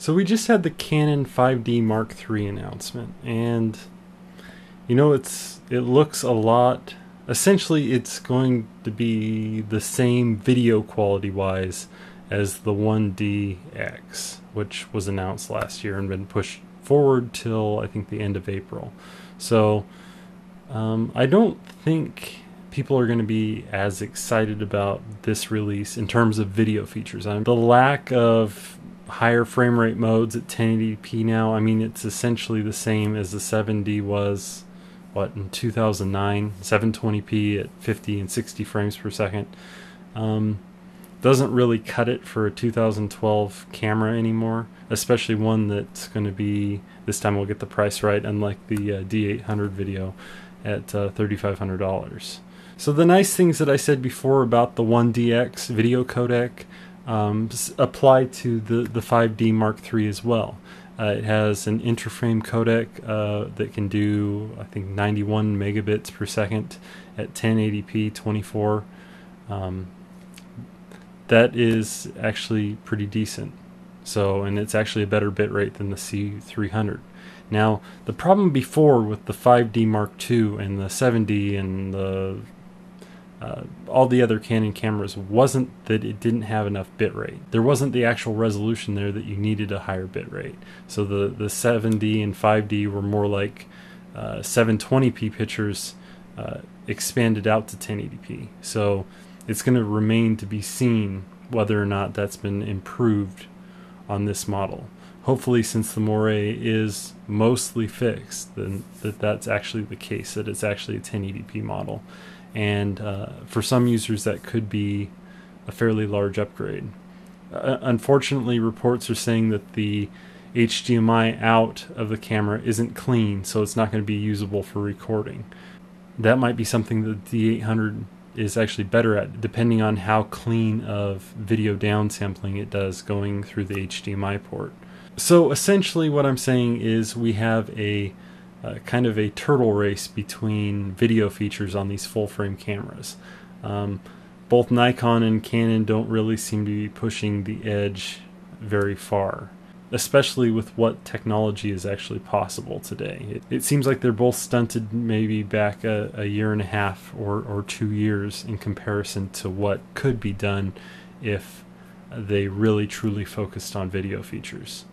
So we just had the Canon 5D Mark III announcement, and you know it's it looks a lot. Essentially, it's going to be the same video quality wise as the 1DX, which was announced last year and been pushed forward till I think the end of April. So um, I don't think people are going to be as excited about this release in terms of video features. I mean, the lack of higher frame rate modes at 1080p now. I mean, it's essentially the same as the 7D was, what, in 2009, 720p at 50 and 60 frames per second. Um, doesn't really cut it for a 2012 camera anymore, especially one that's going to be, this time we'll get the price right, unlike the uh, D800 video at uh, $3,500. So the nice things that I said before about the 1DX video codec um, apply to the, the 5D Mark III as well. Uh, it has an intraframe codec uh, that can do, I think, 91 megabits per second at 1080p 24. Um, that is actually pretty decent. So, and it's actually a better bit rate than the C300. Now, the problem before with the 5D Mark II and the 7D and the uh, all the other Canon cameras wasn't that it didn't have enough bitrate. There wasn't the actual resolution there that you needed a higher bitrate. So the, the 7D and 5D were more like uh, 720p pictures uh, expanded out to 1080p. So it's going to remain to be seen whether or not that's been improved on this model. Hopefully, since the moire is mostly fixed, then that that's actually the case, that it's actually a 1080p model and uh, for some users that could be a fairly large upgrade. Uh, unfortunately, reports are saying that the HDMI out of the camera isn't clean, so it's not going to be usable for recording. That might be something that the 800 is actually better at, depending on how clean of video downsampling it does going through the HDMI port. So essentially, what I'm saying is we have a uh, kind of a turtle race between video features on these full frame cameras. Um, both Nikon and Canon don't really seem to be pushing the edge very far, especially with what technology is actually possible today. It, it seems like they're both stunted maybe back a, a year and a half or, or two years in comparison to what could be done if they really truly focused on video features.